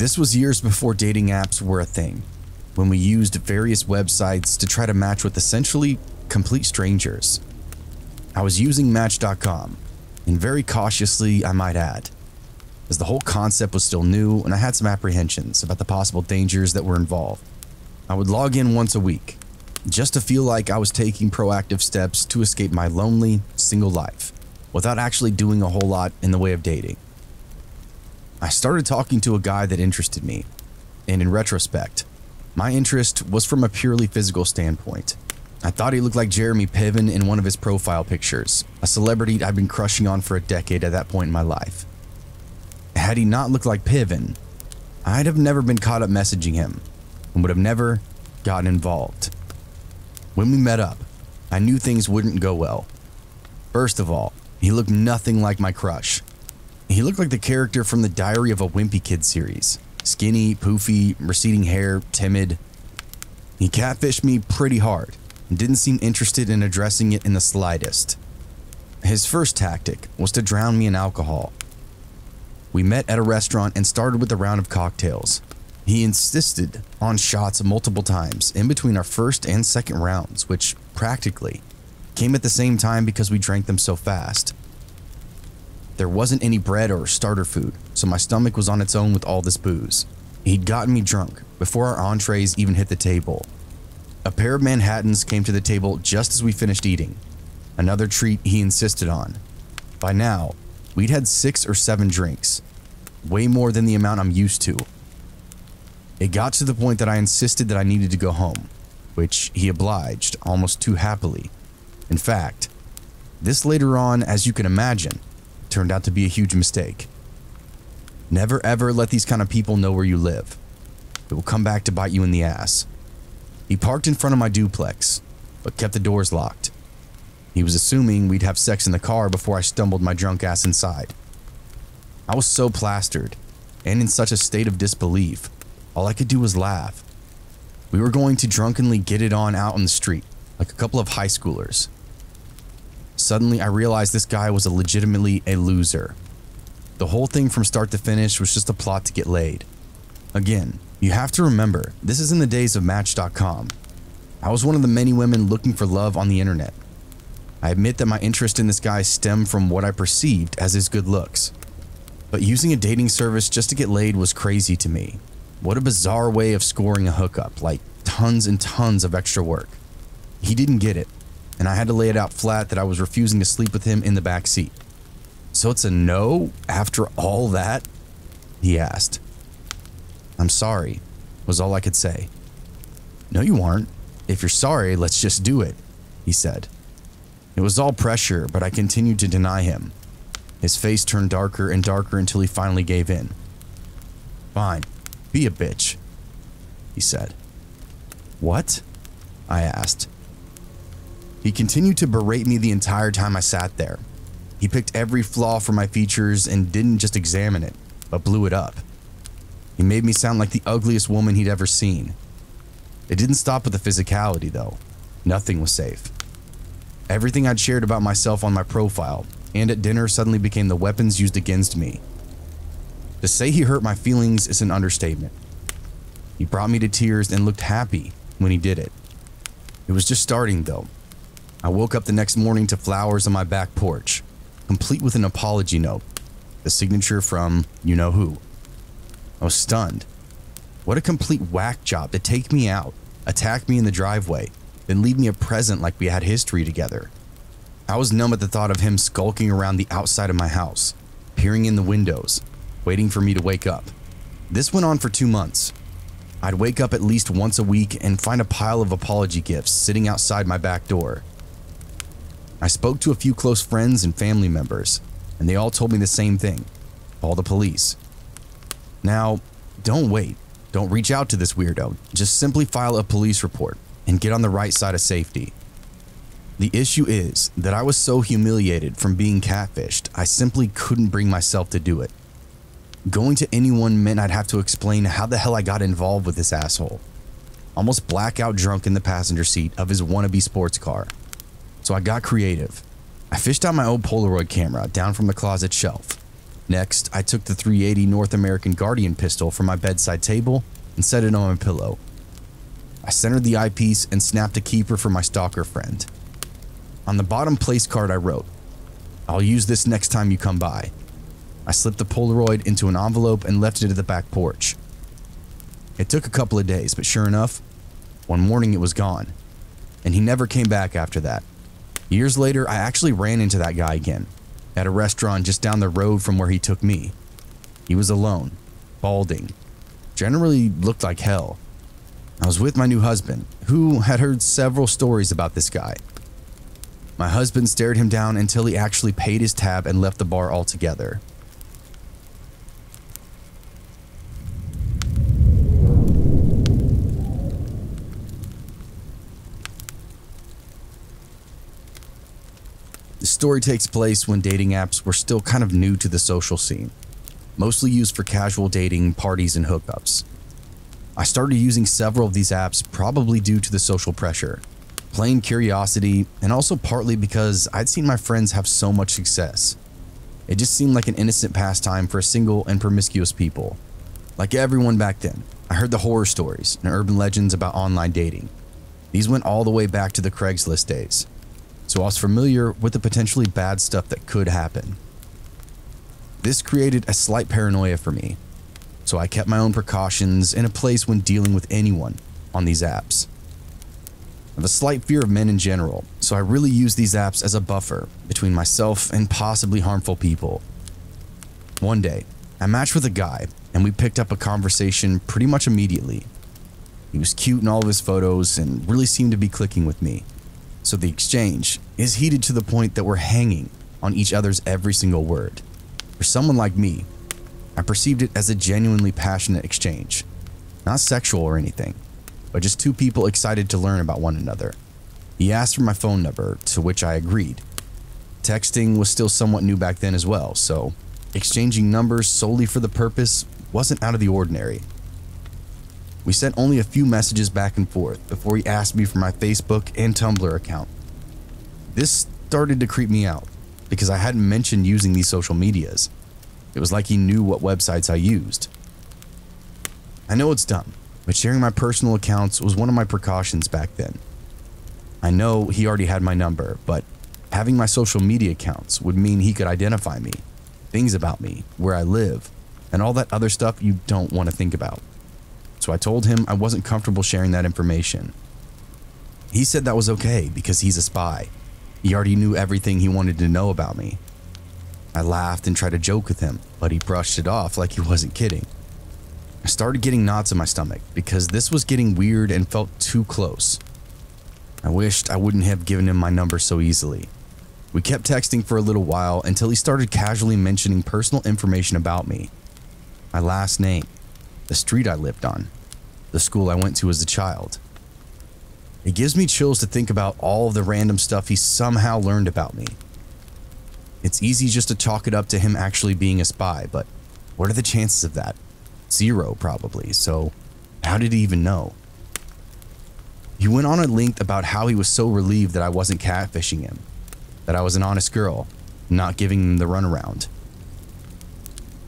This was years before dating apps were a thing, when we used various websites to try to match with essentially complete strangers. I was using Match.com, and very cautiously, I might add, as the whole concept was still new and I had some apprehensions about the possible dangers that were involved. I would log in once a week, just to feel like I was taking proactive steps to escape my lonely, single life, without actually doing a whole lot in the way of dating. I started talking to a guy that interested me, and in retrospect, my interest was from a purely physical standpoint. I thought he looked like Jeremy Piven in one of his profile pictures, a celebrity I'd been crushing on for a decade at that point in my life. Had he not looked like Piven, I'd have never been caught up messaging him and would have never gotten involved. When we met up, I knew things wouldn't go well. First of all, he looked nothing like my crush. He looked like the character from the Diary of a Wimpy Kid series skinny, poofy, receding hair, timid. He catfished me pretty hard and didn't seem interested in addressing it in the slightest. His first tactic was to drown me in alcohol. We met at a restaurant and started with a round of cocktails. He insisted on shots multiple times in between our first and second rounds, which practically came at the same time because we drank them so fast. There wasn't any bread or starter food, so my stomach was on its own with all this booze. He'd gotten me drunk before our entrees even hit the table. A pair of Manhattans came to the table just as we finished eating, another treat he insisted on. By now, we'd had six or seven drinks, way more than the amount I'm used to. It got to the point that I insisted that I needed to go home, which he obliged almost too happily. In fact, this later on, as you can imagine, turned out to be a huge mistake. Never ever let these kind of people know where you live. It will come back to bite you in the ass. He parked in front of my duplex, but kept the doors locked. He was assuming we'd have sex in the car before I stumbled my drunk ass inside. I was so plastered and in such a state of disbelief, all I could do was laugh. We were going to drunkenly get it on out on the street, like a couple of high schoolers. Suddenly, I realized this guy was a legitimately a loser. The whole thing from start to finish was just a plot to get laid. Again, you have to remember, this is in the days of Match.com. I was one of the many women looking for love on the internet. I admit that my interest in this guy stemmed from what I perceived as his good looks. But using a dating service just to get laid was crazy to me. What a bizarre way of scoring a hookup, like tons and tons of extra work. He didn't get it, and I had to lay it out flat that I was refusing to sleep with him in the back seat. So it's a no after all that? He asked. I'm sorry, was all I could say. No, you aren't. If you're sorry, let's just do it, he said. It was all pressure, but I continued to deny him. His face turned darker and darker until he finally gave in. Fine, be a bitch, he said. What? I asked. He continued to berate me the entire time I sat there. He picked every flaw from my features and didn't just examine it, but blew it up. He made me sound like the ugliest woman he'd ever seen. It didn't stop with the physicality, though. Nothing was safe. Everything I'd shared about myself on my profile and at dinner suddenly became the weapons used against me. To say he hurt my feelings is an understatement. He brought me to tears and looked happy when he did it. It was just starting, though. I woke up the next morning to flowers on my back porch, complete with an apology note, the signature from you know who. I was stunned. What a complete whack job to take me out, attack me in the driveway, then leave me a present like we had history together. I was numb at the thought of him skulking around the outside of my house, peering in the windows, waiting for me to wake up. This went on for two months. I'd wake up at least once a week and find a pile of apology gifts sitting outside my back door. I spoke to a few close friends and family members, and they all told me the same thing call the police. Now, don't wait. Don't reach out to this weirdo. Just simply file a police report and get on the right side of safety. The issue is that I was so humiliated from being catfished, I simply couldn't bring myself to do it. Going to anyone meant I'd have to explain how the hell I got involved with this asshole. Almost blackout drunk in the passenger seat of his wannabe sports car. So I got creative. I fished out my old Polaroid camera down from the closet shelf, Next, I took the 380 North American Guardian pistol from my bedside table and set it on my pillow. I centered the eyepiece and snapped a keeper for my stalker friend. On the bottom place card, I wrote, I'll use this next time you come by. I slipped the Polaroid into an envelope and left it at the back porch. It took a couple of days, but sure enough, one morning it was gone, and he never came back after that. Years later, I actually ran into that guy again at a restaurant just down the road from where he took me. He was alone, balding, generally looked like hell. I was with my new husband, who had heard several stories about this guy. My husband stared him down until he actually paid his tab and left the bar altogether. The story takes place when dating apps were still kind of new to the social scene, mostly used for casual dating, parties, and hookups. I started using several of these apps probably due to the social pressure, plain curiosity, and also partly because I'd seen my friends have so much success. It just seemed like an innocent pastime for a single and promiscuous people. Like everyone back then, I heard the horror stories and urban legends about online dating. These went all the way back to the Craigslist days, so I was familiar with the potentially bad stuff that could happen. This created a slight paranoia for me, so I kept my own precautions in a place when dealing with anyone on these apps. I have a slight fear of men in general, so I really use these apps as a buffer between myself and possibly harmful people. One day, I matched with a guy and we picked up a conversation pretty much immediately. He was cute in all of his photos and really seemed to be clicking with me. So the exchange is heated to the point that we're hanging on each other's every single word. For someone like me, I perceived it as a genuinely passionate exchange. Not sexual or anything, but just two people excited to learn about one another. He asked for my phone number, to which I agreed. Texting was still somewhat new back then as well, so exchanging numbers solely for the purpose wasn't out of the ordinary. We sent only a few messages back and forth before he asked me for my Facebook and Tumblr account. This started to creep me out because I hadn't mentioned using these social medias. It was like he knew what websites I used. I know it's dumb, but sharing my personal accounts was one of my precautions back then. I know he already had my number, but having my social media accounts would mean he could identify me, things about me, where I live, and all that other stuff you don't want to think about so I told him I wasn't comfortable sharing that information. He said that was okay because he's a spy. He already knew everything he wanted to know about me. I laughed and tried to joke with him, but he brushed it off like he wasn't kidding. I started getting knots in my stomach because this was getting weird and felt too close. I wished I wouldn't have given him my number so easily. We kept texting for a little while until he started casually mentioning personal information about me. My last name, the street I lived on, the school I went to as a child. It gives me chills to think about all of the random stuff he somehow learned about me. It's easy just to chalk it up to him actually being a spy, but what are the chances of that? Zero, probably, so how did he even know? He went on at length about how he was so relieved that I wasn't catfishing him, that I was an honest girl, not giving him the runaround.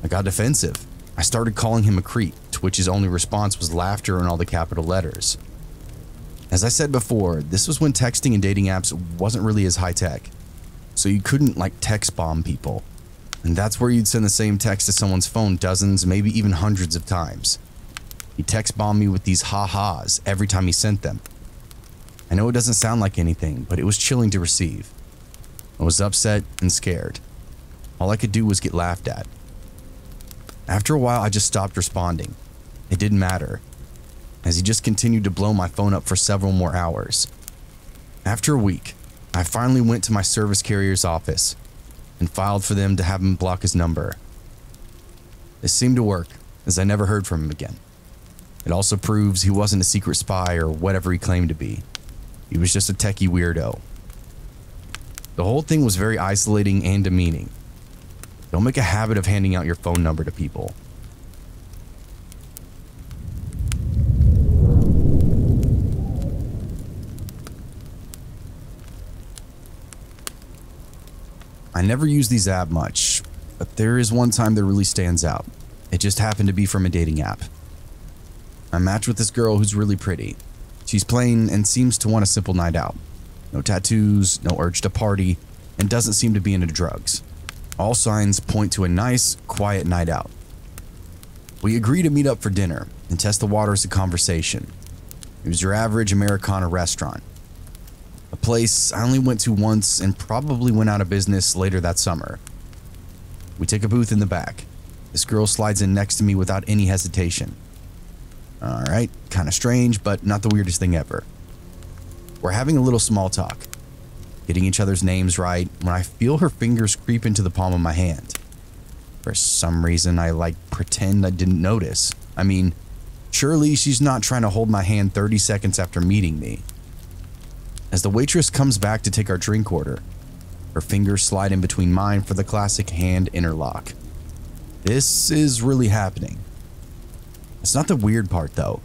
I got defensive. I started calling him a creep to which his only response was laughter in all the capital letters. As I said before, this was when texting and dating apps wasn't really as high tech, so you couldn't like text bomb people. And that's where you'd send the same text to someone's phone dozens, maybe even hundreds of times. He text bombed me with these ha-has every time he sent them. I know it doesn't sound like anything, but it was chilling to receive. I was upset and scared. All I could do was get laughed at. After a while, I just stopped responding. It didn't matter, as he just continued to blow my phone up for several more hours. After a week, I finally went to my service carrier's office and filed for them to have him block his number. This seemed to work, as I never heard from him again. It also proves he wasn't a secret spy or whatever he claimed to be. He was just a techie weirdo. The whole thing was very isolating and demeaning. Don't make a habit of handing out your phone number to people. I never use these apps much, but there is one time that really stands out. It just happened to be from a dating app. I matched with this girl who's really pretty. She's plain and seems to want a simple night out. No tattoos, no urge to party, and doesn't seem to be into drugs. All signs point to a nice, quiet night out. We agree to meet up for dinner and test the waters of conversation. It was your average Americana restaurant. A place I only went to once and probably went out of business later that summer. We take a booth in the back. This girl slides in next to me without any hesitation. Alright, kinda strange, but not the weirdest thing ever. We're having a little small talk, getting each other's names right when I feel her fingers creep into the palm of my hand. For some reason, I like pretend I didn't notice. I mean, surely she's not trying to hold my hand 30 seconds after meeting me. As the waitress comes back to take our drink order, her fingers slide in between mine for the classic hand interlock. This is really happening. It's not the weird part though.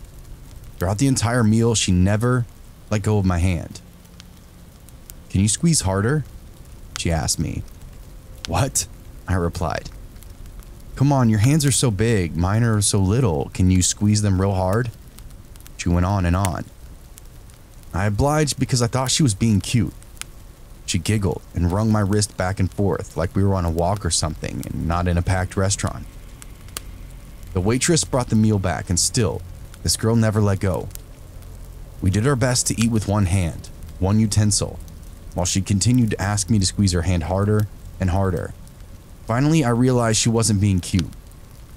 Throughout the entire meal, she never let go of my hand. Can you squeeze harder? She asked me. What? I replied. Come on, your hands are so big, mine are so little. Can you squeeze them real hard? She went on and on. I obliged because I thought she was being cute. She giggled and wrung my wrist back and forth like we were on a walk or something and not in a packed restaurant. The waitress brought the meal back, and still, this girl never let go. We did our best to eat with one hand, one utensil, while she continued to ask me to squeeze her hand harder and harder. Finally, I realized she wasn't being cute.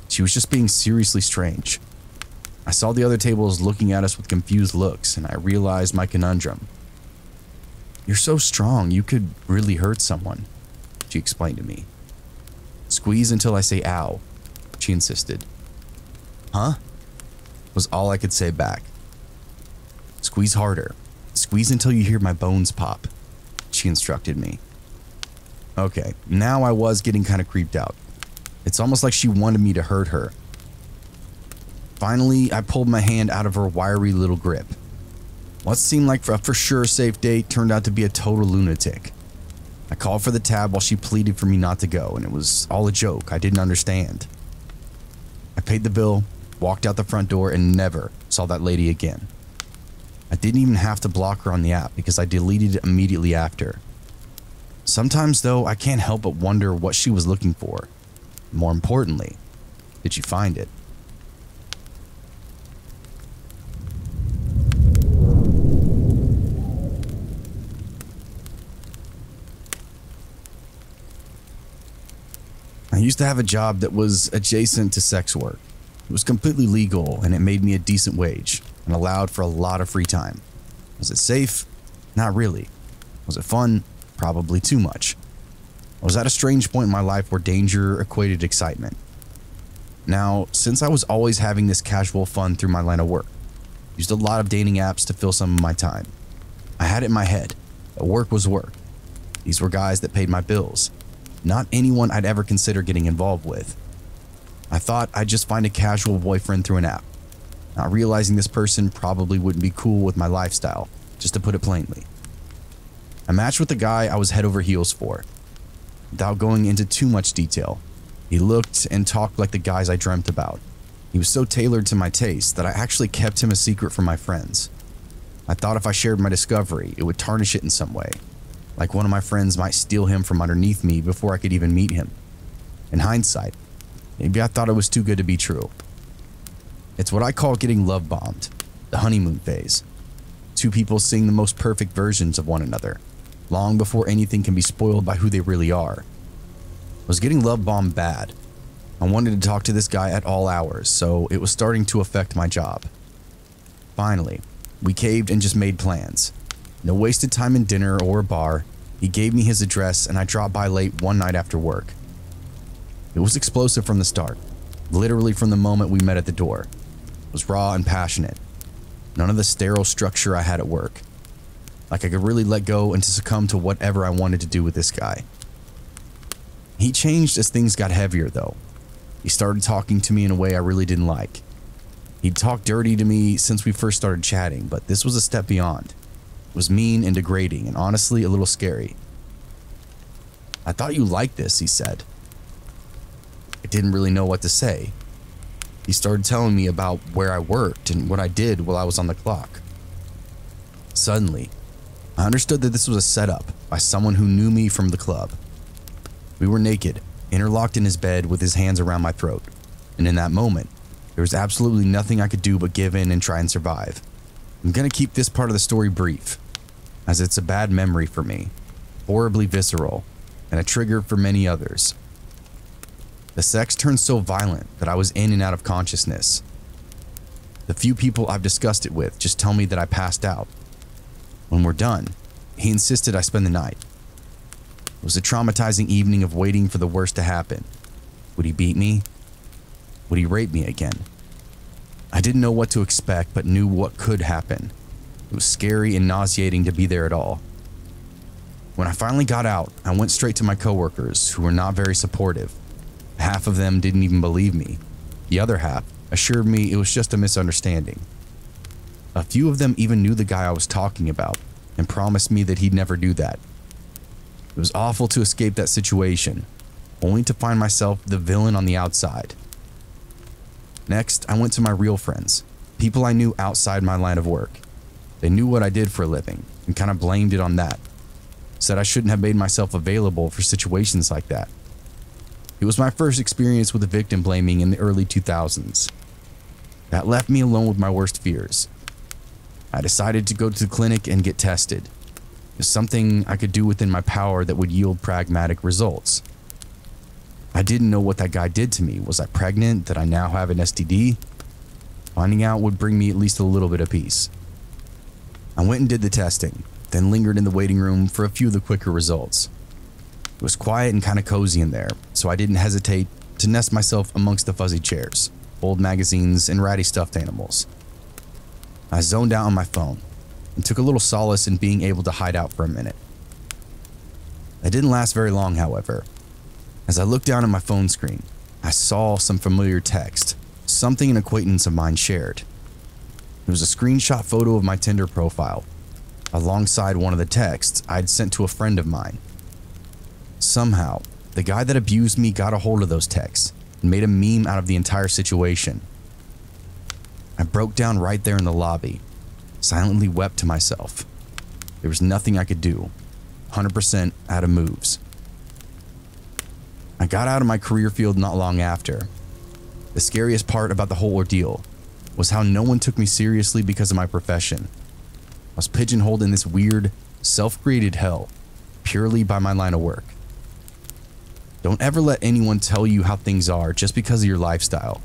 She was just being seriously strange. I saw the other tables looking at us with confused looks, and I realized my conundrum. You're so strong, you could really hurt someone, she explained to me. Squeeze until I say ow, she insisted. Huh? Was all I could say back. Squeeze harder. Squeeze until you hear my bones pop, she instructed me. Okay, now I was getting kind of creeped out. It's almost like she wanted me to hurt her. Finally, I pulled my hand out of her wiry little grip. What seemed like a for sure safe date turned out to be a total lunatic. I called for the tab while she pleaded for me not to go, and it was all a joke. I didn't understand. I paid the bill, walked out the front door, and never saw that lady again. I didn't even have to block her on the app because I deleted it immediately after. Sometimes, though, I can't help but wonder what she was looking for. More importantly, did she find it? I used to have a job that was adjacent to sex work. It was completely legal and it made me a decent wage and allowed for a lot of free time. Was it safe? Not really. Was it fun? Probably too much. I was at a strange point in my life where danger equated excitement. Now, since I was always having this casual fun through my line of work, used a lot of dating apps to fill some of my time. I had it in my head that work was work. These were guys that paid my bills, not anyone I'd ever consider getting involved with. I thought I'd just find a casual boyfriend through an app, not realizing this person probably wouldn't be cool with my lifestyle, just to put it plainly. I matched with the guy I was head over heels for. Without going into too much detail, he looked and talked like the guys I dreamt about. He was so tailored to my taste that I actually kept him a secret from my friends. I thought if I shared my discovery, it would tarnish it in some way, like one of my friends might steal him from underneath me before I could even meet him. In hindsight, maybe I thought it was too good to be true. It's what I call getting love bombed, the honeymoon phase. Two people seeing the most perfect versions of one another, long before anything can be spoiled by who they really are. I was getting love bombed bad. I wanted to talk to this guy at all hours, so it was starting to affect my job. Finally, we caved and just made plans. No wasted time in dinner or a bar. He gave me his address and I dropped by late one night after work. It was explosive from the start, literally from the moment we met at the door. Was raw and passionate. None of the sterile structure I had at work. Like I could really let go and to succumb to whatever I wanted to do with this guy. He changed as things got heavier though. He started talking to me in a way I really didn't like. He'd talked dirty to me since we first started chatting, but this was a step beyond. It was mean and degrading and honestly a little scary. I thought you liked this, he said. I didn't really know what to say. He started telling me about where I worked and what I did while I was on the clock. Suddenly, I understood that this was a setup by someone who knew me from the club. We were naked, interlocked in his bed with his hands around my throat, and in that moment, there was absolutely nothing I could do but give in and try and survive. I'm gonna keep this part of the story brief, as it's a bad memory for me, horribly visceral, and a trigger for many others. The sex turned so violent that I was in and out of consciousness. The few people I've discussed it with just tell me that I passed out. When we're done, he insisted I spend the night. It was a traumatizing evening of waiting for the worst to happen. Would he beat me? Would he rape me again? I didn't know what to expect, but knew what could happen. It was scary and nauseating to be there at all. When I finally got out, I went straight to my coworkers, who were not very supportive. Half of them didn't even believe me. The other half assured me it was just a misunderstanding. A few of them even knew the guy I was talking about and promised me that he'd never do that. It was awful to escape that situation, only to find myself the villain on the outside. Next, I went to my real friends, people I knew outside my line of work. They knew what I did for a living and kind of blamed it on that. Said I shouldn't have made myself available for situations like that. It was my first experience with the victim blaming in the early 2000s. That left me alone with my worst fears. I decided to go to the clinic and get tested. Something I could do within my power that would yield pragmatic results. I didn't know what that guy did to me. Was I pregnant? Did I now have an STD? Finding out would bring me at least a little bit of peace. I went and did the testing, then lingered in the waiting room for a few of the quicker results. It was quiet and kind of cozy in there, so I didn't hesitate to nest myself amongst the fuzzy chairs, old magazines, and ratty stuffed animals. I zoned out on my phone and took a little solace in being able to hide out for a minute. It didn't last very long, however, as I looked down at my phone screen, I saw some familiar text, something an acquaintance of mine shared. It was a screenshot photo of my Tinder profile, alongside one of the texts I'd sent to a friend of mine. Somehow, the guy that abused me got a hold of those texts and made a meme out of the entire situation. I broke down right there in the lobby, silently wept to myself. There was nothing I could do, 100% out of moves. I got out of my career field not long after. The scariest part about the whole ordeal was how no one took me seriously because of my profession. I was pigeonholed in this weird, self created hell purely by my line of work. Don't ever let anyone tell you how things are just because of your lifestyle.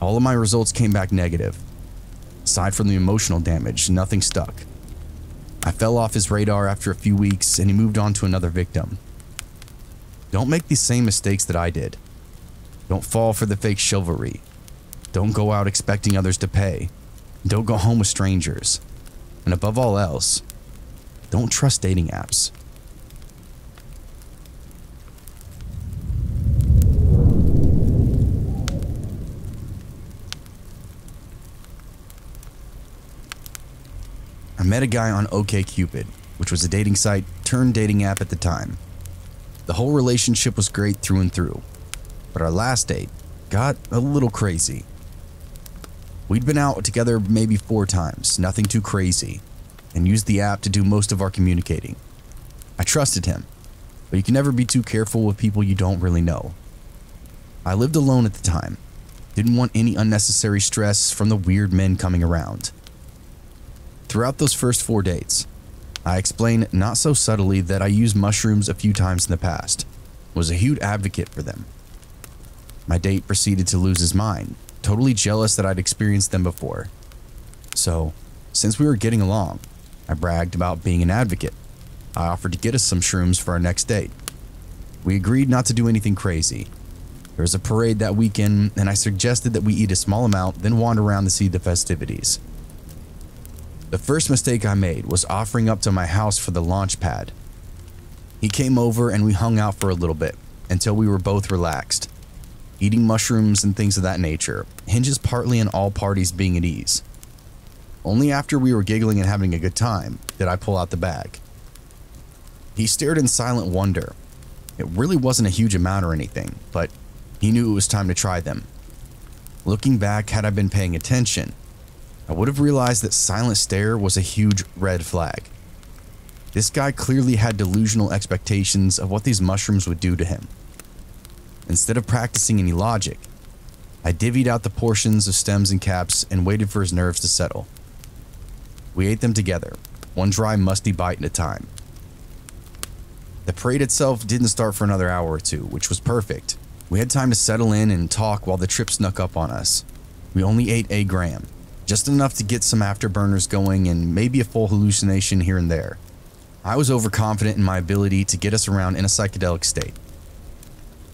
All of my results came back negative. Aside from the emotional damage, nothing stuck. I fell off his radar after a few weeks and he moved on to another victim. Don't make the same mistakes that I did. Don't fall for the fake chivalry. Don't go out expecting others to pay. Don't go home with strangers. And above all else, don't trust dating apps. Met a guy on OKCupid, which was a dating site turned dating app at the time. The whole relationship was great through and through, but our last date got a little crazy. We'd been out together maybe four times, nothing too crazy, and used the app to do most of our communicating. I trusted him, but you can never be too careful with people you don't really know. I lived alone at the time, didn't want any unnecessary stress from the weird men coming around. Throughout those first four dates, I explained not so subtly that I used mushrooms a few times in the past, was a huge advocate for them. My date proceeded to lose his mind, totally jealous that I'd experienced them before. So, since we were getting along, I bragged about being an advocate. I offered to get us some shrooms for our next date. We agreed not to do anything crazy. There was a parade that weekend, and I suggested that we eat a small amount, then wander around to see the festivities. The first mistake I made was offering up to my house for the launch pad. He came over and we hung out for a little bit until we were both relaxed. Eating mushrooms and things of that nature hinges partly on all parties being at ease. Only after we were giggling and having a good time did I pull out the bag. He stared in silent wonder, It really wasn't a huge amount or anything, but he knew it was time to try them. Looking back, had I been paying attention, I would have realized that Silent Stare was a huge red flag. This guy clearly had delusional expectations of what these mushrooms would do to him. Instead of practicing any logic, I divvied out the portions of stems and caps and waited for his nerves to settle. We ate them together, one dry, musty bite at a time. The parade itself didn't start for another hour or two, which was perfect. We had time to settle in and talk while the trip snuck up on us. We only ate a gram, just enough to get some afterburners going and maybe a full hallucination here and there. I was overconfident in my ability to get us around in a psychedelic state.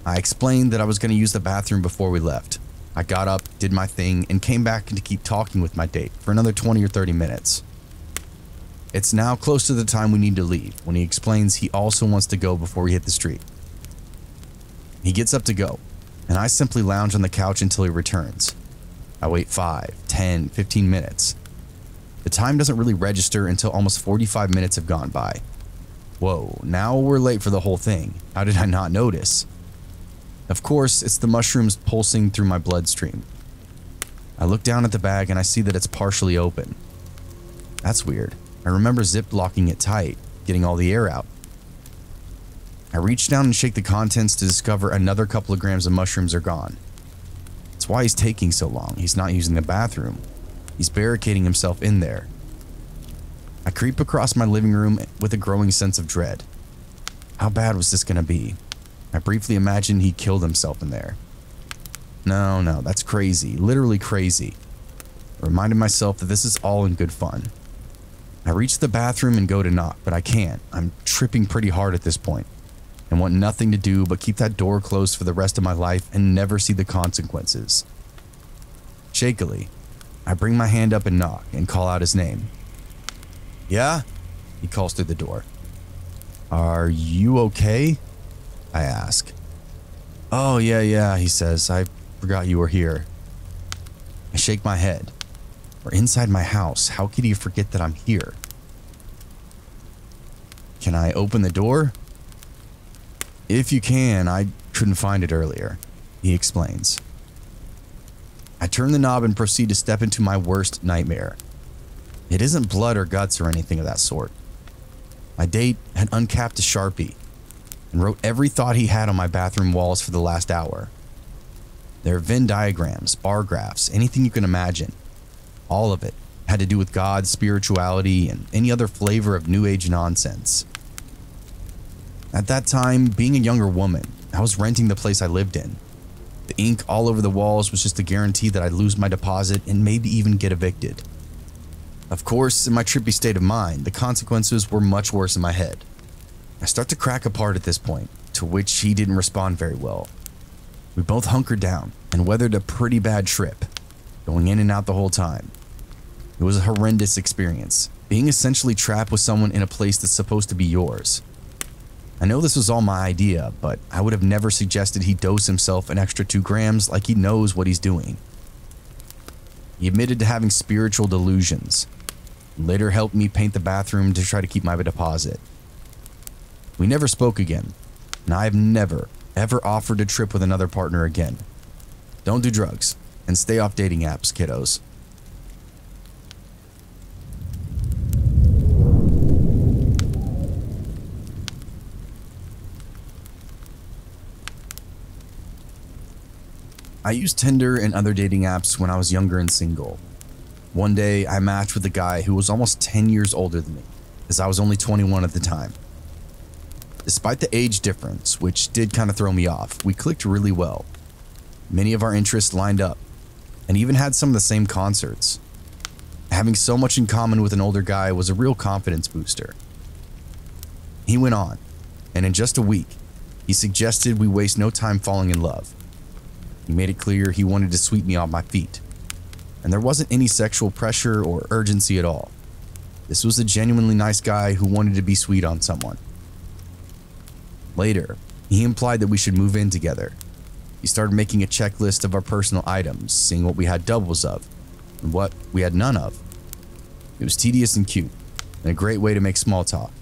I explained that I was going to use the bathroom before we left. I got up, did my thing, and came back to keep talking with my date for another 20 or 30 minutes. It's now close to the time we need to leave when he explains he also wants to go before we hit the street. He gets up to go, and I simply lounge on the couch until he returns. I wait 5, 10, 15 minutes. The time doesn't really register until almost 45 minutes have gone by. Whoa, now we're late for the whole thing. How did I not notice? Of course, it's the mushrooms pulsing through my bloodstream. I look down at the bag and I see that it's partially open. That's weird. I remember zip locking it tight, getting all the air out. I reach down and shake the contents to discover another couple of grams of mushrooms are gone. That's why he's taking so long. He's not using the bathroom. He's barricading himself in there. I creep across my living room with a growing sense of dread. How bad was this going to be? I briefly imagined he killed himself in there. No, no, that's crazy. Literally crazy. I reminded myself that this is all in good fun. I reach the bathroom and go to knock, but I can't. I'm tripping pretty hard at this point and want nothing to do but keep that door closed for the rest of my life and never see the consequences. Shakily, I bring my hand up and knock and call out his name. Yeah? He calls through the door. Are you okay? I ask. Oh, yeah, yeah, he says. I forgot you were here. I shake my head. We're inside my house. How could you forget that I'm here? Can I open the door? If you can, I couldn't find it earlier, he explains. I turn the knob and proceed to step into my worst nightmare. It isn't blood or guts or anything of that sort. My date had uncapped a Sharpie and wrote every thought he had on my bathroom walls for the last hour. There are Venn diagrams, bar graphs, anything you can imagine. All of it had to do with God, spirituality, and any other flavor of New Age nonsense. At that time, being a younger woman, I was renting the place I lived in. The ink all over the walls was just a guarantee that I'd lose my deposit and maybe even get evicted. Of course, in my trippy state of mind, the consequences were much worse in my head. I start to crack apart at this point, to which he didn't respond very well. We both hunkered down and weathered a pretty bad trip, going in and out the whole time. It was a horrendous experience, being essentially trapped with someone in a place that's supposed to be yours. I know this was all my idea, but I would have never suggested he dose himself an extra 2 grams like he knows what he's doing. He admitted to having spiritual delusions, later helped me paint the bathroom to try to keep my deposit. We never spoke again, and I have never, ever offered a trip with another partner again. Don't do drugs, and stay off dating apps, kiddos. I used Tinder and other dating apps when I was younger and single. One day, I matched with a guy who was almost 10 years older than me, as I was only 21 at the time. Despite the age difference, which did kind of throw me off, we clicked really well. Many of our interests lined up, and even had some of the same concerts. Having so much in common with an older guy was a real confidence booster. He went on, and in just a week, he suggested we waste no time falling in love. He made it clear he wanted to sweep me off my feet. And there wasn't any sexual pressure or urgency at all. This was a genuinely nice guy who wanted to be sweet on someone. Later, he implied that we should move in together. He started making a checklist of our personal items, seeing what we had doubles of and what we had none of. It was tedious and cute, and a great way to make small talk.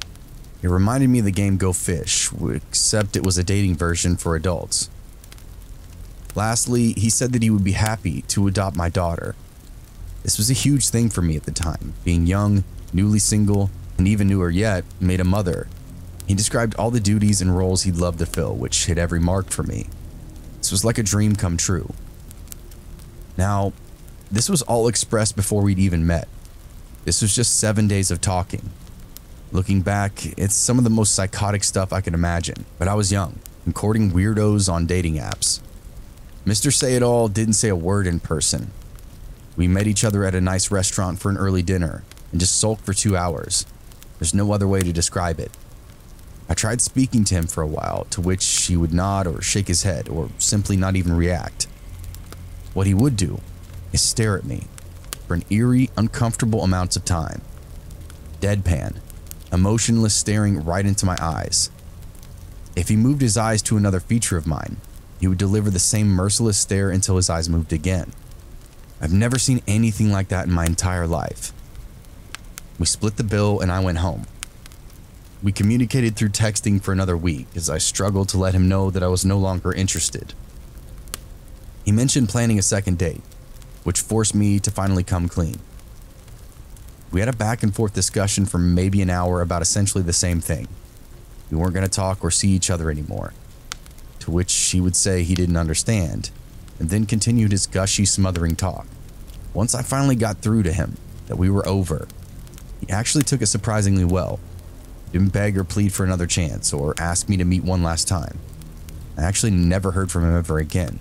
It reminded me of the game Go Fish, except it was a dating version for adults. Lastly, he said that he would be happy to adopt my daughter. This was a huge thing for me at the time, being young, newly single, and even newer yet, made a mother. He described all the duties and roles he'd love to fill, which hit every mark for me. This was like a dream come true. Now, this was all expressed before we'd even met. This was just seven days of talking. Looking back, it's some of the most psychotic stuff I can imagine, but I was young courting weirdos on dating apps. Mr. Say It All didn't say a word in person. We met each other at a nice restaurant for an early dinner and just sulked for two hours. There's no other way to describe it. I tried speaking to him for a while, to which he would nod or shake his head or simply not even react. What he would do is stare at me for an eerie, uncomfortable amounts of time. Deadpan, emotionless staring right into my eyes. If he moved his eyes to another feature of mine, he would deliver the same merciless stare until his eyes moved again. I've never seen anything like that in my entire life. We split the bill and I went home. We communicated through texting for another week as I struggled to let him know that I was no longer interested. He mentioned planning a second date, which forced me to finally come clean. We had a back and forth discussion for maybe an hour about essentially the same thing. We weren't going to talk or see each other anymore. To which he would say he didn't understand, and then continued his gushy, smothering talk. Once I finally got through to him that we were over, he actually took it surprisingly well. Didn't beg or plead for another chance or ask me to meet one last time. I actually never heard from him ever again.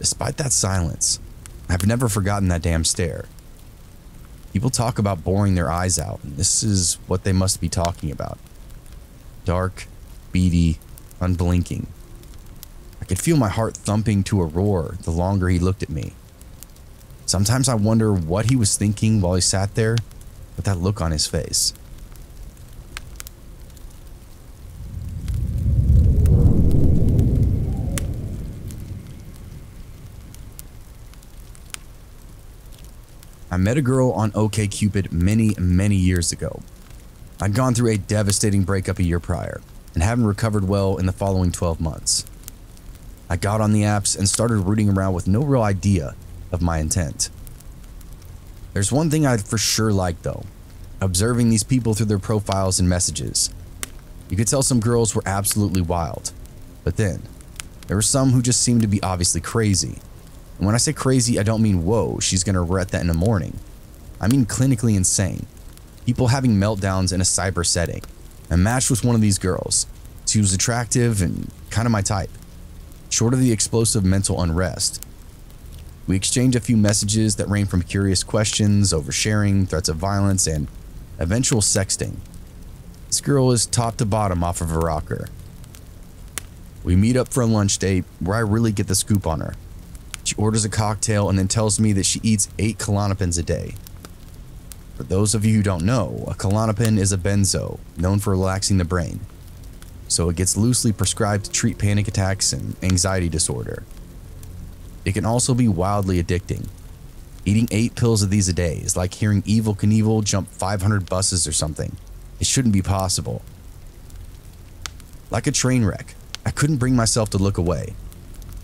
Despite that silence, I've never forgotten that damn stare. People talk about boring their eyes out, and this is what they must be talking about. Dark, beady, unblinking. I could feel my heart thumping to a roar the longer he looked at me. Sometimes I wonder what he was thinking while he sat there with that look on his face. I met a girl on OKCupid many, many years ago. I'd gone through a devastating breakup a year prior and haven't recovered well in the following 12 months. I got on the apps and started rooting around with no real idea of my intent. There's one thing I'd for sure like though, observing these people through their profiles and messages. You could tell some girls were absolutely wild, but then there were some who just seemed to be obviously crazy and when I say crazy, I don't mean whoa, she's gonna regret that in the morning. I mean clinically insane. People having meltdowns in a cyber setting. I matched with one of these girls. She was attractive and kind of my type, short of the explosive mental unrest. We exchange a few messages that range from curious questions, oversharing, threats of violence, and eventual sexting. This girl is top to bottom off of a rocker. We meet up for a lunch date where I really get the scoop on her. She orders a cocktail and then tells me that she eats 8 Klonopins a day. For those of you who don't know, a Klonopin is a benzo known for relaxing the brain. So it gets loosely prescribed to treat panic attacks and anxiety disorder. It can also be wildly addicting. Eating 8 pills of these a day is like hearing Evel Knievel jump 500 buses or something. It shouldn't be possible. Like a train wreck, I couldn't bring myself to look away.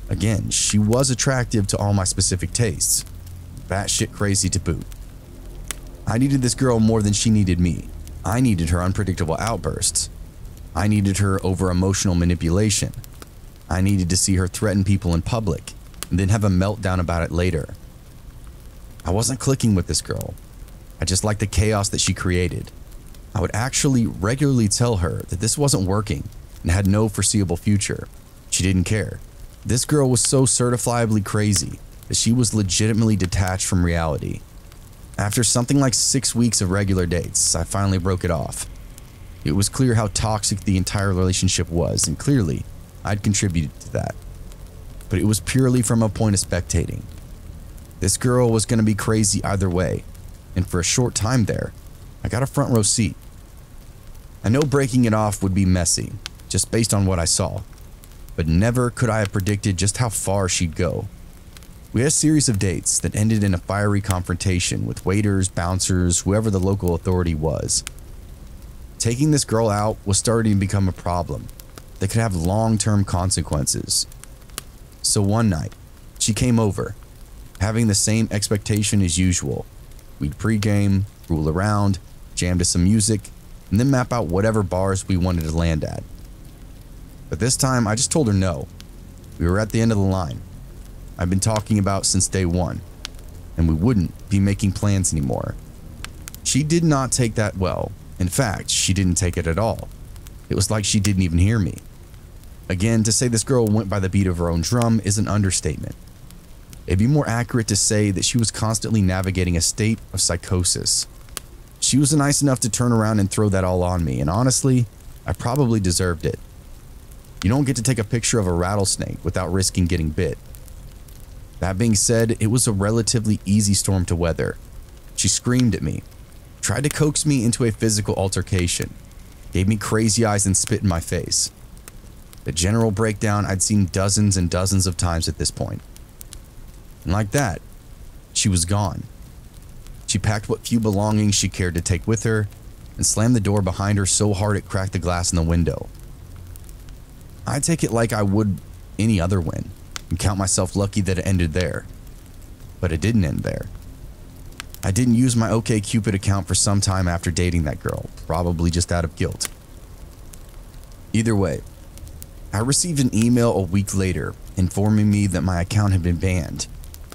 Again, she was attractive to all my specific tastes. Batshit crazy to boot. I needed this girl more than she needed me. I needed her unpredictable outbursts. I needed her over emotional manipulation. I needed to see her threaten people in public and then have a meltdown about it later. I wasn't clicking with this girl. I just liked the chaos that she created. I would actually regularly tell her that this wasn't working and had no foreseeable future. She didn't care. This girl was so certifiably crazy that she was legitimately detached from reality. After something like six weeks of regular dates, I finally broke it off. It was clear how toxic the entire relationship was, and clearly, I'd contributed to that. But it was purely from a point of spectating. This girl was going to be crazy either way, and for a short time there, I got a front row seat. I know breaking it off would be messy, just based on what I saw, but never could I have predicted just how far she'd go. We had a series of dates that ended in a fiery confrontation with waiters, bouncers, whoever the local authority was. Taking this girl out was starting to become a problem that could have long term consequences. So one night, she came over, having the same expectation as usual. We'd pregame, roll around, jam to some music, and then map out whatever bars we wanted to land at. But this time, I just told her no. We were at the end of the line. I've been talking about since day one, and we wouldn't be making plans anymore. She did not take that well. In fact, she didn't take it at all. It was like she didn't even hear me. Again, to say this girl went by the beat of her own drum is an understatement. It'd be more accurate to say that she was constantly navigating a state of psychosis. She was nice enough to turn around and throw that all on me, and honestly, I probably deserved it. You don't get to take a picture of a rattlesnake without risking getting bit. That being said, it was a relatively easy storm to weather. She screamed at me, tried to coax me into a physical altercation, gave me crazy eyes and spit in my face. The general breakdown I'd seen dozens and dozens of times at this point. And like that, she was gone. She packed what few belongings she cared to take with her and slammed the door behind her so hard it cracked the glass in the window. I take it like I would any other win and count myself lucky that it ended there. But it didn't end there. I didn't use my OKCupid account for some time after dating that girl, probably just out of guilt. Either way, I received an email a week later informing me that my account had been banned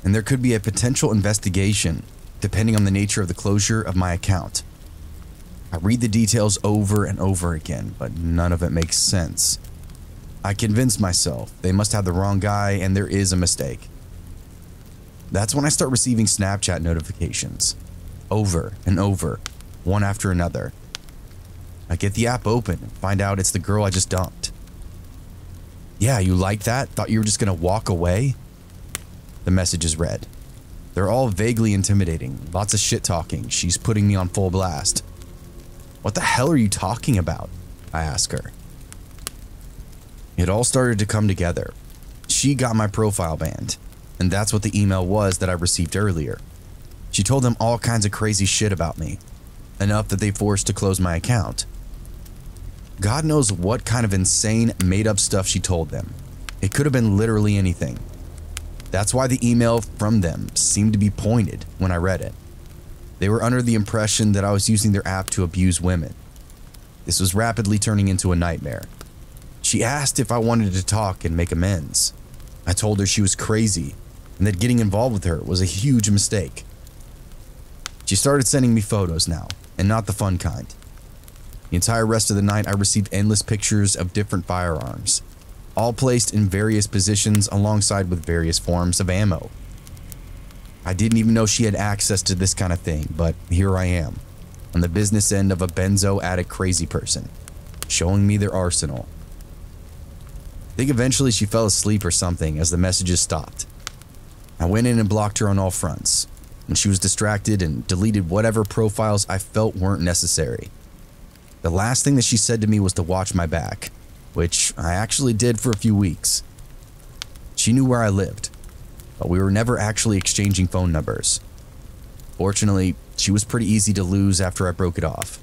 and there could be a potential investigation depending on the nature of the closure of my account. I read the details over and over again, but none of it makes sense. I convince myself they must have the wrong guy and there is a mistake. That's when I start receiving Snapchat notifications. Over and over, one after another. I get the app open and find out it's the girl I just dumped. Yeah, you like that? Thought you were just gonna walk away? The message is read. They're all vaguely intimidating, lots of shit talking. She's putting me on full blast. What the hell are you talking about? I ask her. It all started to come together. She got my profile banned, and that's what the email was that I received earlier. She told them all kinds of crazy shit about me, enough that they forced to close my account. God knows what kind of insane, made up stuff she told them. It could have been literally anything. That's why the email from them seemed to be pointed when I read it. They were under the impression that I was using their app to abuse women. This was rapidly turning into a nightmare. She asked if I wanted to talk and make amends. I told her she was crazy and that getting involved with her was a huge mistake. She started sending me photos now, and not the fun kind. The entire rest of the night, I received endless pictures of different firearms, all placed in various positions alongside with various forms of ammo. I didn't even know she had access to this kind of thing, but here I am, on the business end of a benzo addict crazy person, showing me their arsenal. I think eventually she fell asleep or something as the messages stopped. I went in and blocked her on all fronts, and she was distracted and deleted whatever profiles I felt weren't necessary. The last thing that she said to me was to watch my back, which I actually did for a few weeks. She knew where I lived, but we were never actually exchanging phone numbers. Fortunately, she was pretty easy to lose after I broke it off.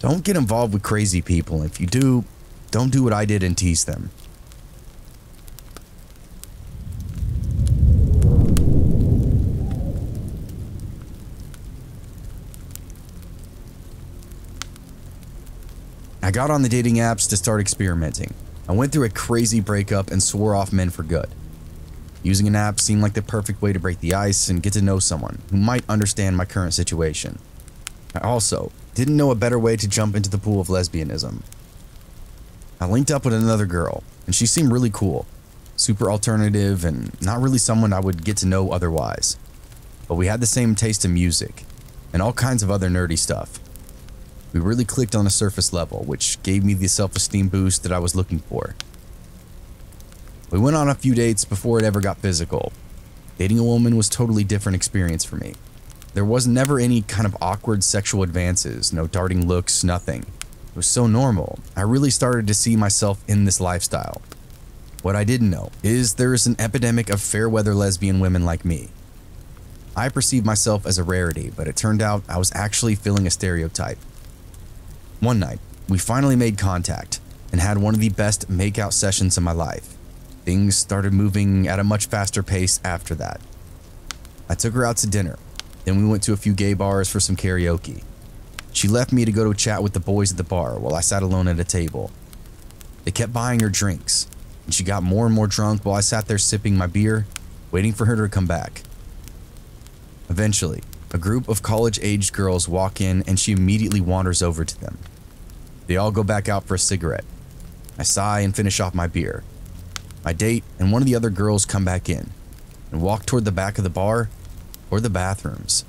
Don't get involved with crazy people. If you do, don't do what I did and tease them. I got on the dating apps to start experimenting. I went through a crazy breakup and swore off men for good. Using an app seemed like the perfect way to break the ice and get to know someone who might understand my current situation. I also didn't know a better way to jump into the pool of lesbianism. I linked up with another girl, and she seemed really cool, super alternative, and not really someone I would get to know otherwise. But we had the same taste in music, and all kinds of other nerdy stuff. We really clicked on a surface level, which gave me the self-esteem boost that I was looking for. We went on a few dates before it ever got physical. Dating a woman was totally different experience for me. There was never any kind of awkward sexual advances, no darting looks, nothing. It was so normal. I really started to see myself in this lifestyle. What I didn't know is there is an epidemic of fair weather lesbian women like me. I perceived myself as a rarity, but it turned out I was actually filling a stereotype. One night, we finally made contact and had one of the best makeout sessions of my life. Things started moving at a much faster pace after that. I took her out to dinner, then we went to a few gay bars for some karaoke. She left me to go to chat with the boys at the bar while I sat alone at a table. They kept buying her drinks, and she got more and more drunk while I sat there sipping my beer, waiting for her to come back. Eventually, a group of college aged girls walk in and she immediately wanders over to them. They all go back out for a cigarette. I sigh and finish off my beer. My date and one of the other girls come back in and walk toward the back of the bar or the bathrooms.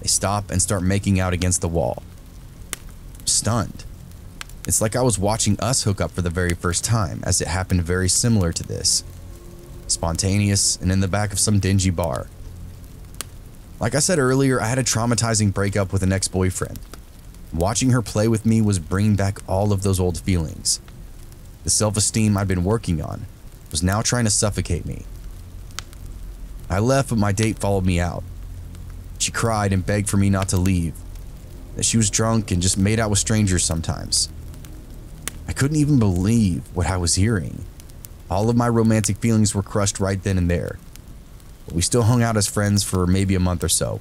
They stop and start making out against the wall. Stunned. It's like I was watching us hook up for the very first time, as it happened very similar to this. Spontaneous and in the back of some dingy bar. Like I said earlier, I had a traumatizing breakup with an ex boyfriend. Watching her play with me was bringing back all of those old feelings. The self esteem I'd been working on was now trying to suffocate me. I left, but my date followed me out. She cried and begged for me not to leave, that she was drunk and just made out with strangers sometimes. I couldn't even believe what I was hearing. All of my romantic feelings were crushed right then and there but we still hung out as friends for maybe a month or so.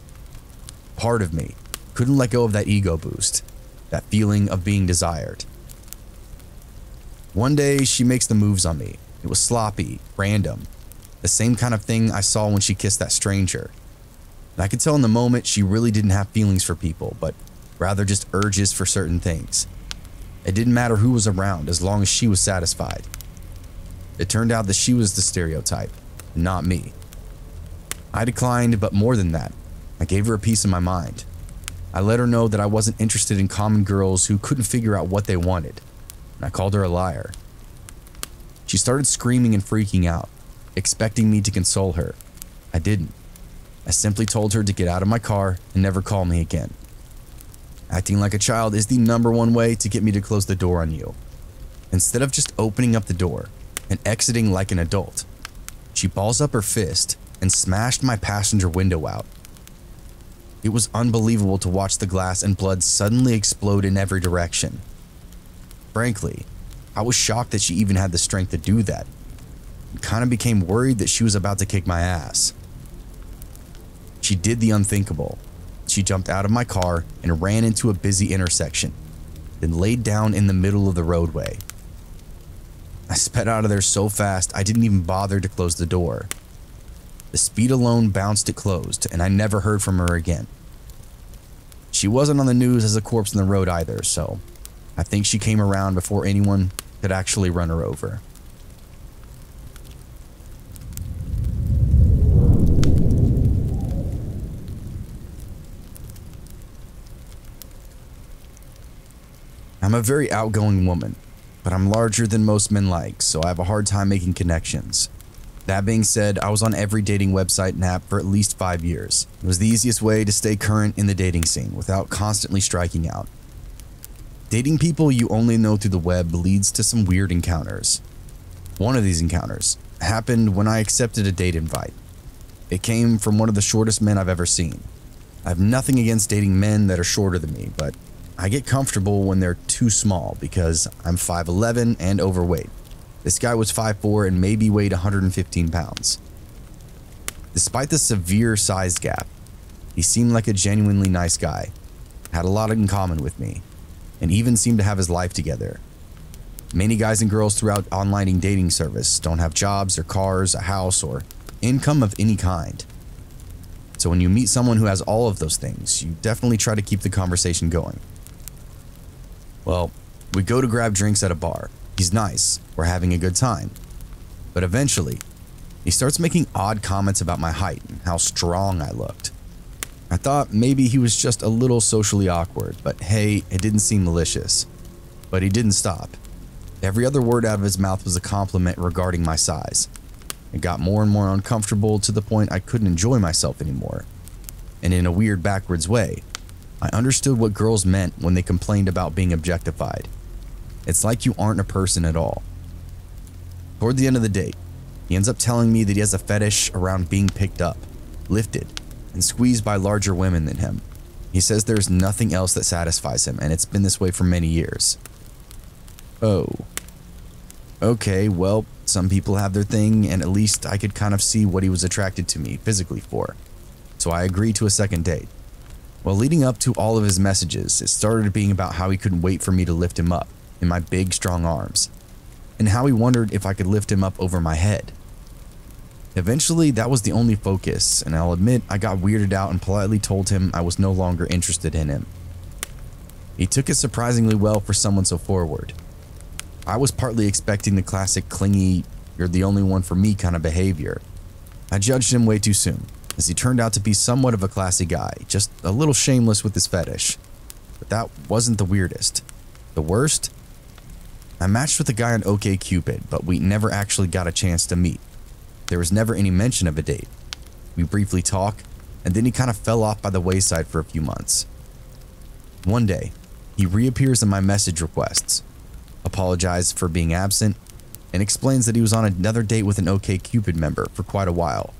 Part of me couldn't let go of that ego boost, that feeling of being desired. One day, she makes the moves on me. It was sloppy, random, the same kind of thing I saw when she kissed that stranger. And I could tell in the moment she really didn't have feelings for people, but rather just urges for certain things. It didn't matter who was around as long as she was satisfied. It turned out that she was the stereotype, not me. I declined, but more than that, I gave her a piece of my mind. I let her know that I wasn't interested in common girls who couldn't figure out what they wanted, and I called her a liar. She started screaming and freaking out, expecting me to console her. I didn't. I simply told her to get out of my car and never call me again. Acting like a child is the number one way to get me to close the door on you. Instead of just opening up the door and exiting like an adult, she balls up her fist and smashed my passenger window out. It was unbelievable to watch the glass and blood suddenly explode in every direction. Frankly, I was shocked that she even had the strength to do that. And kind of became worried that she was about to kick my ass. She did the unthinkable. She jumped out of my car and ran into a busy intersection, then laid down in the middle of the roadway. I sped out of there so fast I didn't even bother to close the door. The speed alone bounced it closed, and I never heard from her again. She wasn't on the news as a corpse in the road either, so I think she came around before anyone could actually run her over. I'm a very outgoing woman, but I'm larger than most men like, so I have a hard time making connections. That being said, I was on every dating website and app for at least five years. It was the easiest way to stay current in the dating scene without constantly striking out. Dating people you only know through the web leads to some weird encounters. One of these encounters happened when I accepted a date invite. It came from one of the shortest men I've ever seen. I have nothing against dating men that are shorter than me, but I get comfortable when they're too small because I'm 5'11 and overweight. This guy was 5'4 and maybe weighed 115 pounds. Despite the severe size gap, he seemed like a genuinely nice guy, had a lot in common with me, and even seemed to have his life together. Many guys and girls throughout online dating service don't have jobs or cars, a house, or income of any kind. So when you meet someone who has all of those things, you definitely try to keep the conversation going. Well, we go to grab drinks at a bar, He's nice. We're having a good time. But eventually, he starts making odd comments about my height and how strong I looked. I thought maybe he was just a little socially awkward, but hey, it didn't seem malicious. But he didn't stop. Every other word out of his mouth was a compliment regarding my size. It got more and more uncomfortable to the point I couldn't enjoy myself anymore. And in a weird backwards way, I understood what girls meant when they complained about being objectified. It's like you aren't a person at all. Toward the end of the date, he ends up telling me that he has a fetish around being picked up, lifted, and squeezed by larger women than him. He says there's nothing else that satisfies him, and it's been this way for many years. Oh. Okay, well, some people have their thing, and at least I could kind of see what he was attracted to me physically for. So I agreed to a second date. Well, leading up to all of his messages, it started being about how he couldn't wait for me to lift him up in my big, strong arms, and how he wondered if I could lift him up over my head. Eventually, that was the only focus, and I'll admit I got weirded out and politely told him I was no longer interested in him. He took it surprisingly well for someone so forward. I was partly expecting the classic clingy, you're the only one for me kind of behavior. I judged him way too soon, as he turned out to be somewhat of a classy guy, just a little shameless with his fetish. But that wasn't the weirdest. The worst? I matched with a guy on OKCupid, but we never actually got a chance to meet. There was never any mention of a date. We briefly talk, and then he kind of fell off by the wayside for a few months. One day, he reappears in my message requests, apologizes for being absent, and explains that he was on another date with an OKCupid member for quite a while.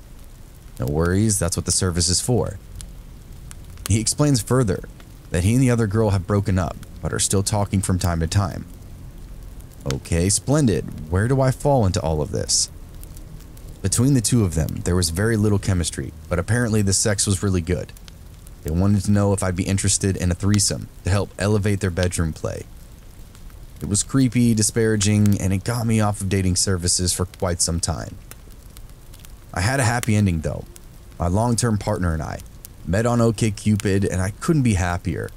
No worries, that's what the service is for. He explains further that he and the other girl have broken up, but are still talking from time to time. Okay, splendid. Where do I fall into all of this? Between the two of them, there was very little chemistry, but apparently the sex was really good. They wanted to know if I'd be interested in a threesome to help elevate their bedroom play. It was creepy, disparaging, and it got me off of dating services for quite some time. I had a happy ending though. My long-term partner and I met on OkCupid and I couldn't be happier.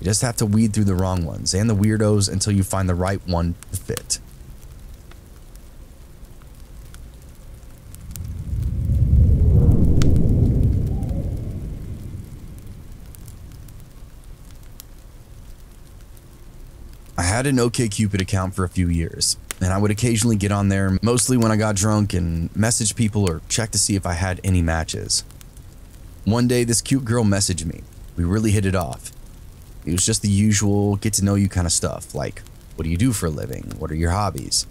You just have to weed through the wrong ones and the weirdos until you find the right one to fit. I had an OkCupid account for a few years, and I would occasionally get on there, mostly when I got drunk, and message people or check to see if I had any matches. One day, this cute girl messaged me. We really hit it off. It was just the usual get to know you kind of stuff, like, what do you do for a living? What are your hobbies?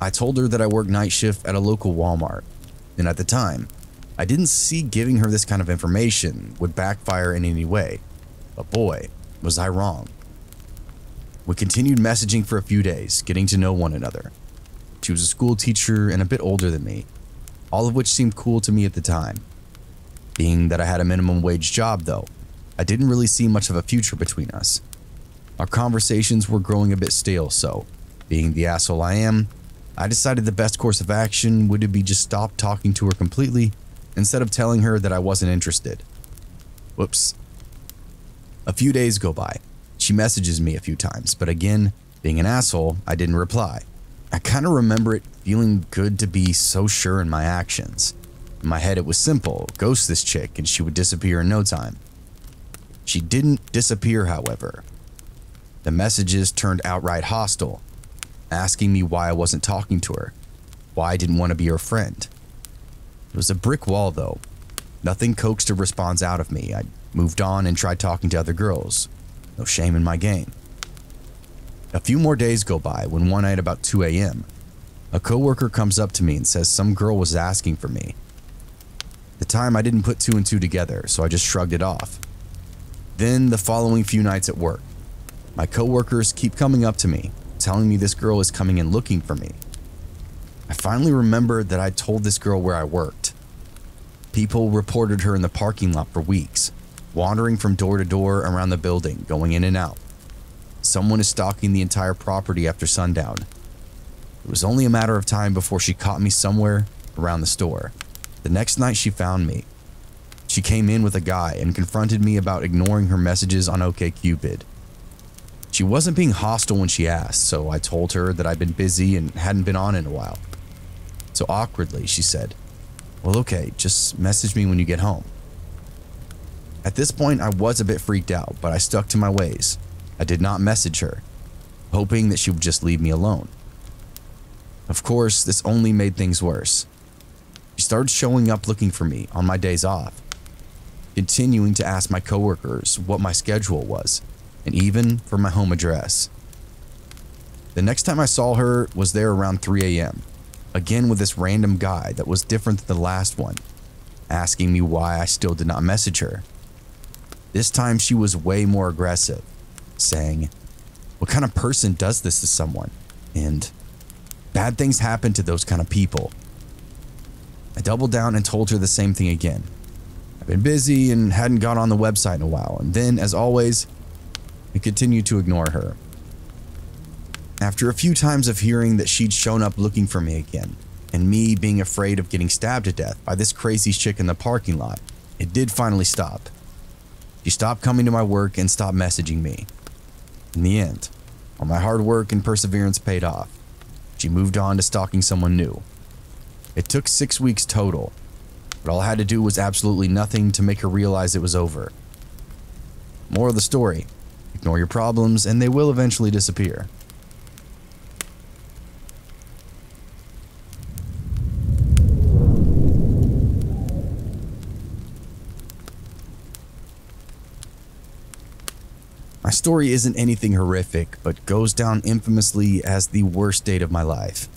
I told her that I work night shift at a local Walmart, and at the time, I didn't see giving her this kind of information would backfire in any way. But boy, was I wrong. We continued messaging for a few days, getting to know one another. She was a school teacher and a bit older than me, all of which seemed cool to me at the time. Being that I had a minimum wage job, though, I didn't really see much of a future between us. Our conversations were growing a bit stale, so, being the asshole I am, I decided the best course of action would be just stop talking to her completely instead of telling her that I wasn't interested. Whoops. A few days go by, she messages me a few times, but again, being an asshole, I didn't reply. I kind of remember it feeling good to be so sure in my actions. In my head, it was simple ghost this chick and she would disappear in no time. She didn't disappear, however. The messages turned outright hostile, asking me why I wasn't talking to her, why I didn't want to be her friend. It was a brick wall, though. Nothing coaxed a response out of me. I moved on and tried talking to other girls, no shame in my game. A few more days go by when one night about 2 a.m., a coworker comes up to me and says some girl was asking for me. At the time I didn't put two and two together, so I just shrugged it off. Then the following few nights at work, my coworkers keep coming up to me, telling me this girl is coming in looking for me. I finally remembered that I told this girl where I worked. People reported her in the parking lot for weeks, wandering from door to door around the building, going in and out. Someone is stalking the entire property after sundown. It was only a matter of time before she caught me somewhere around the store. The next night she found me. She came in with a guy and confronted me about ignoring her messages on OkCupid. She wasn't being hostile when she asked, so I told her that I'd been busy and hadn't been on in a while. So awkwardly, she said, Well, okay, just message me when you get home. At this point, I was a bit freaked out, but I stuck to my ways. I did not message her, hoping that she would just leave me alone. Of course, this only made things worse. She started showing up looking for me on my days off, continuing to ask my coworkers what my schedule was, and even for my home address. The next time I saw her was there around 3 a.m., again with this random guy that was different than the last one, asking me why I still did not message her. This time she was way more aggressive, saying, What kind of person does this to someone? And bad things happen to those kind of people. I doubled down and told her the same thing again. I've been busy and hadn't got on the website in a while, and then, as always, I continued to ignore her. After a few times of hearing that she'd shown up looking for me again, and me being afraid of getting stabbed to death by this crazy chick in the parking lot, it did finally stop. She stopped coming to my work and stopped messaging me. In the end, all my hard work and perseverance paid off. She moved on to stalking someone new. It took six weeks total, but all I had to do was absolutely nothing to make her realize it was over. More of the story ignore your problems, and they will eventually disappear. My story isn't anything horrific, but goes down infamously as the worst date of my life.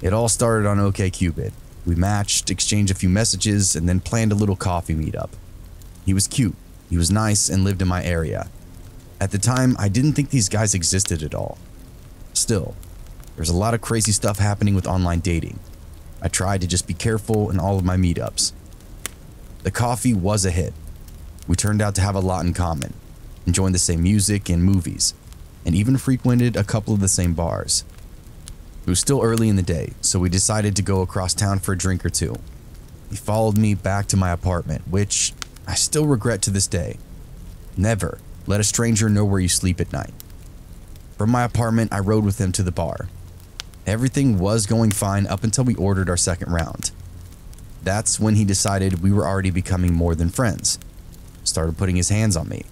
It all started on OKCupid. We matched, exchanged a few messages, and then planned a little coffee meetup. He was cute, he was nice, and lived in my area. At the time, I didn't think these guys existed at all. Still, there's a lot of crazy stuff happening with online dating. I tried to just be careful in all of my meetups. The coffee was a hit. We turned out to have a lot in common, enjoying the same music and movies, and even frequented a couple of the same bars. It was still early in the day, so we decided to go across town for a drink or two. He followed me back to my apartment, which I still regret to this day. Never let a stranger know where you sleep at night. From my apartment, I rode with him to the bar. Everything was going fine up until we ordered our second round. That's when he decided we were already becoming more than friends. Started putting his hands on me.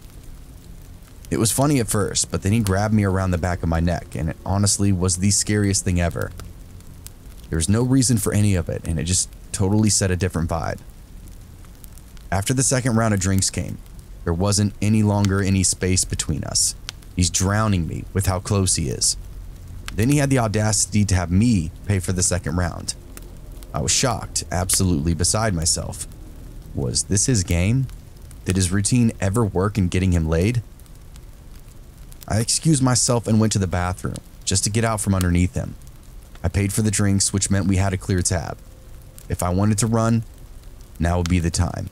It was funny at first, but then he grabbed me around the back of my neck, and it honestly was the scariest thing ever. There was no reason for any of it, and it just totally set a different vibe. After the second round of drinks came, there wasn't any longer any space between us. He's drowning me with how close he is. Then he had the audacity to have me pay for the second round. I was shocked, absolutely beside myself. Was this his game? Did his routine ever work in getting him laid? I excused myself and went to the bathroom just to get out from underneath him. I paid for the drinks, which meant we had a clear tab. If I wanted to run, now would be the time.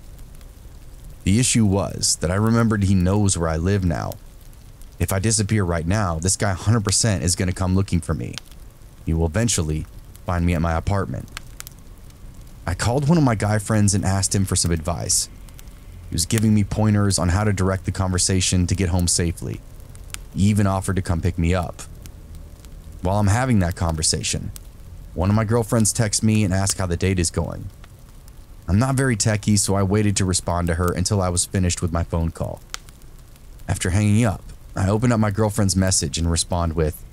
The issue was that I remembered he knows where I live now. If I disappear right now, this guy 100% is going to come looking for me. He will eventually find me at my apartment. I called one of my guy friends and asked him for some advice. He was giving me pointers on how to direct the conversation to get home safely. Even offered to come pick me up. While I'm having that conversation, one of my girlfriends texts me and asks how the date is going. I'm not very techy, so I waited to respond to her until I was finished with my phone call. After hanging up, I open up my girlfriend's message and respond with,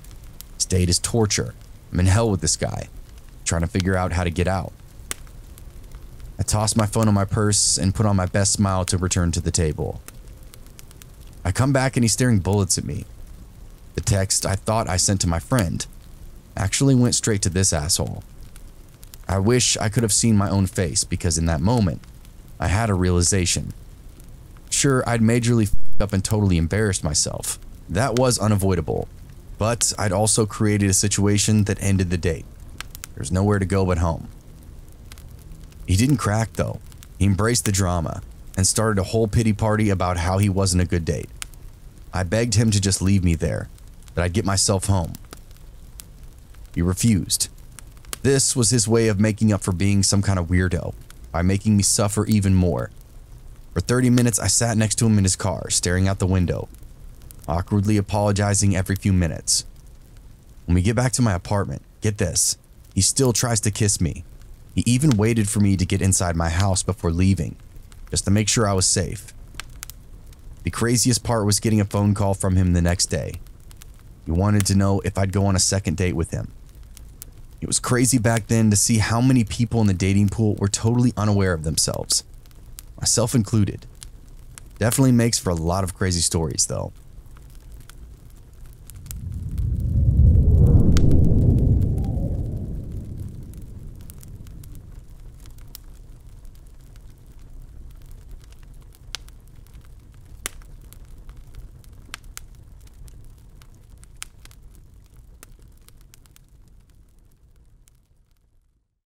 This date is torture. I'm in hell with this guy, trying to figure out how to get out. I toss my phone in my purse and put on my best smile to return to the table. I come back and he's staring bullets at me. The text I thought I sent to my friend actually went straight to this asshole. I wish I could have seen my own face because in that moment, I had a realization. Sure, I'd majorly up and totally embarrassed myself. That was unavoidable. But I'd also created a situation that ended the date. There's nowhere to go but home. He didn't crack though. He embraced the drama and started a whole pity party about how he wasn't a good date. I begged him to just leave me there, that I'd get myself home. He refused. This was his way of making up for being some kind of weirdo, by making me suffer even more. For 30 minutes, I sat next to him in his car, staring out the window, awkwardly apologizing every few minutes. When we get back to my apartment, get this, he still tries to kiss me. He even waited for me to get inside my house before leaving, just to make sure I was safe. The craziest part was getting a phone call from him the next day. He wanted to know if I'd go on a second date with him. It was crazy back then to see how many people in the dating pool were totally unaware of themselves, myself included. Definitely makes for a lot of crazy stories, though.